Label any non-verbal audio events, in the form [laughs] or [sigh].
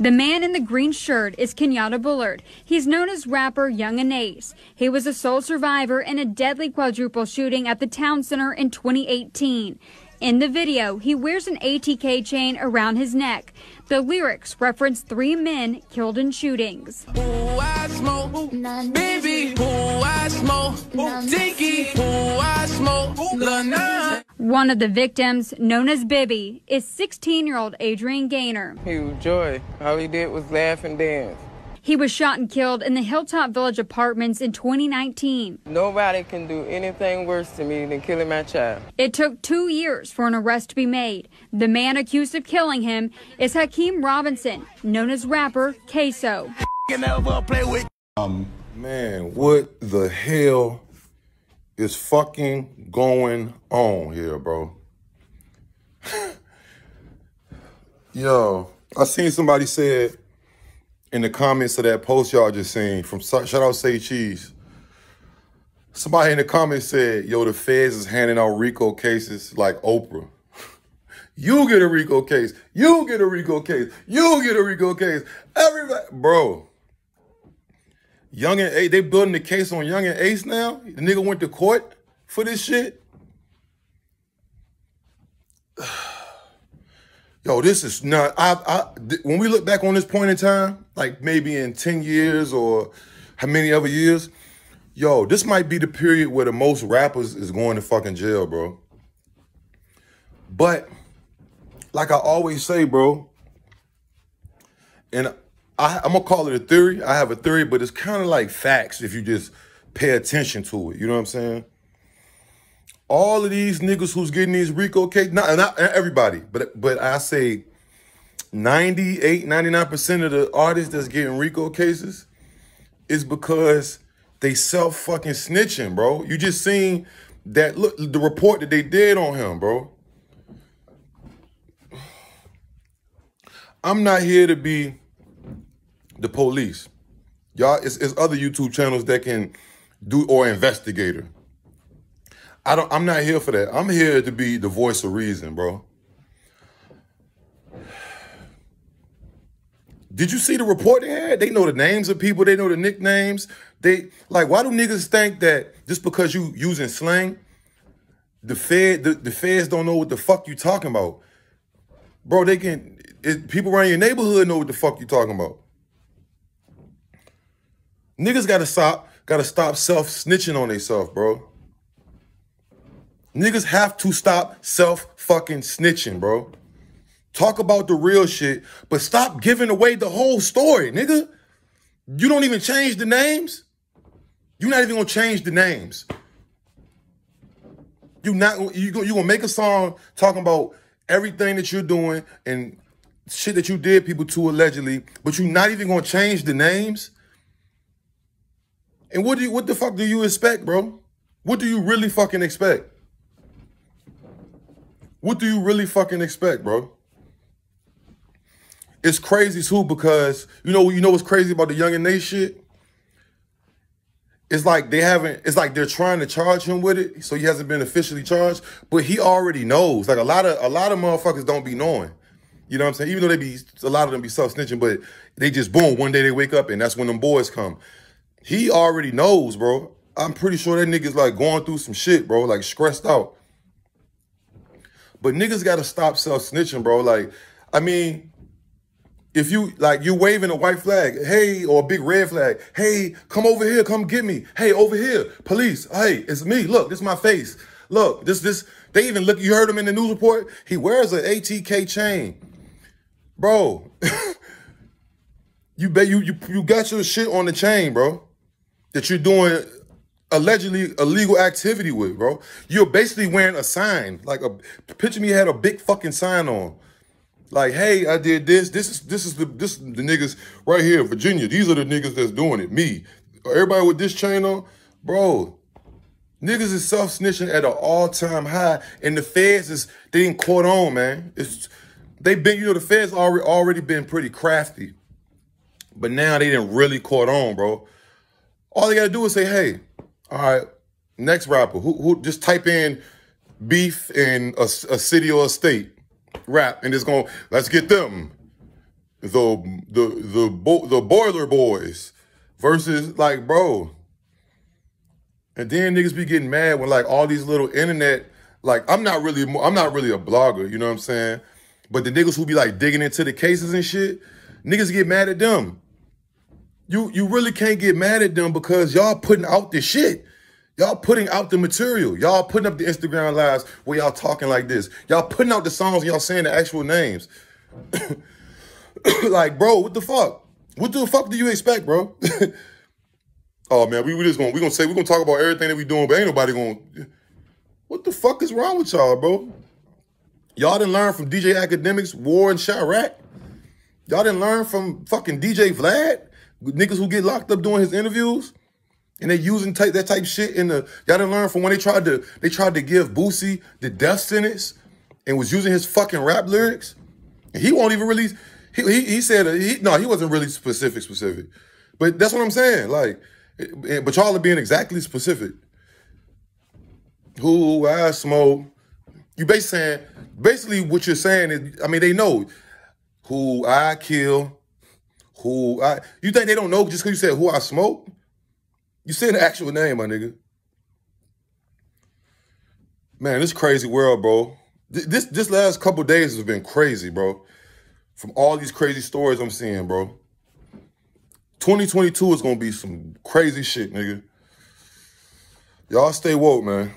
The man in the green shirt is Kenyatta Bullard. He's known as rapper Yungeen Ace. He was a sole survivor in a deadly quadruple shooting at the town center in 2018. In the video, he wears an ATK chain around his neck. The lyrics reference three men killed in shootings. Smoke, baby, smoke, smoke, One of the victims, known as Bibby, is 16-year-old Adrian Gaynor. He was joy. All he did was laugh and dance. He was shot and killed in the Hilltop Village apartments in 2019. Nobody can do anything worse to me than killing my child. It took two years for an arrest to be made. The man accused of killing him is Hakeem Robinson, known as rapper Queso. Um, man, what the hell is fucking going on here, bro? [laughs] Yo, I seen somebody said in the comments of that post y'all just seen from shout out Say Cheese. Somebody in the comments said, yo, the feds is handing out RICO cases like Oprah. [laughs] you get a RICO case. You get a RICO case. You get a RICO case. Everybody, bro. Yungeen Ace, they building the case on Yungeen Ace now. The nigga went to court for this shit. [sighs] yo, this is not. I, I, when we look back on this point in time, like maybe in ten years or how many other years, yo, this might be the period where the most rappers is going to fucking jail, bro. But like I always say, bro, and I, I'm gonna call it a theory. I have a theory, but it's kind of like facts if you just pay attention to it. You know what I'm saying? all of these niggas who's getting these RICO cases, not, not everybody, but but I say 98, 99% of the artists that's getting RICO cases is because they self fucking snitching, bro. You just seen that look the report that they did on him, bro. I'm not here to be the police. Y'all, it's, it's other YouTube channels that can do or investigator. I don't. I'm not here for that. I'm here to be the voice of reason, bro. Did you see the report they had? They know the names of people. They know the nicknames. They like. Why do niggas think that just because you using slang, the Fed, the, the feds don't know what the fuck you talking about, bro? They can. It, people around your neighborhood know what the fuck you talking about. Niggas gotta stop. Gotta stop self snitching on themselves, bro. Niggas have to stop self fucking snitching, bro. Talk about the real shit, but stop giving away the whole story, nigga. You don't even change the names. You're not even gonna change the names. You not you you gonna make a song talking about everything that you're doing and shit that you did people to allegedly, but you're not even gonna change the names. And what do you what the fuck do you expect, bro? What do you really fucking expect? What do you really fucking expect, bro? It's crazy too because you know you know what's crazy about the Yungeen Ace shit? It's like they haven't. It's like they're trying to charge him with it, so he hasn't been officially charged. But he already knows. Like a lot of a lot of motherfuckers don't be knowing. You know what I'm saying? Even though they be a lot of them be self snitching, but they just boom one day they wake up and that's when them boys come. He already knows, bro. I'm pretty sure that nigga's like going through some shit, bro. Like stressed out. But niggas gotta stop self snitching, bro. Like, I mean, if you like you waving a white flag, hey, or a big red flag, hey, come over here, come get me. Hey, over here, police. Hey, it's me. Look, this is my face. Look, this this. They even look. You heard him in the news report. He wears an ATK chain, bro. [laughs] you bet you you you got your shit on the chain, bro. That you're doing allegedly illegal activity with, bro. You're basically wearing a sign, like a picture me had a big fucking sign on. Like, hey, I did this. This is this is the this is the niggas right here, Virginia. These are the niggas that's doing it. Me. Everybody with this chain on, bro. Niggas is self snitching at an all time high, and the feds is they didn't caught on, man. It's they been you know the feds already already been pretty crafty, but now they didn't really caught on, bro. All they gotta do is say, hey, all right, next rapper. Who, who just type in beef in a, a city or a state. rap, and it's going. Let's get them. The the the bo- the Boiler Boys versus like bro. And then niggas be getting mad when like all these little internet like I'm not really I'm not really a blogger, you know what I'm saying? But the niggas who be like digging into the cases and shit, niggas get mad at them. You you really can't get mad at them because y'all putting out the shit. Y'all putting out the material. Y'all putting up the Instagram lives where y'all talking like this. Y'all putting out the songs and y'all saying the actual names. [coughs] like, bro, what the fuck? What the fuck do you expect, bro? [laughs] oh man, we, we just gonna we gonna say we gonna talk about everything that we doing, but ain't nobody gonna. What the fuck is wrong with y'all, bro? Y'all didn't learn from DJ Akademiks, War and Chiraq. Y'all didn't learn from fucking DJ Vlad, niggas who get locked up doing his interviews. And they using type, that type shit in the y'all didn't learn from when they tried to they tried to give Boosie the death sentence and was using his fucking rap lyrics. And he won't even release. He he, he said he no he wasn't really specific specific, but that's what I'm saying. Like, eh, but y'all are being exactly specific. Who I smoke. You basically saying basically what you're saying is I mean they know who I kill, who I you think they don't know just because you said who I smoke. You said the actual name, my nigga. Man, this crazy world, bro. This this last couple days has been crazy, bro. From all these crazy stories I'm seeing, bro. 2022 is gonna be some crazy shit, nigga. Y'all stay woke, man.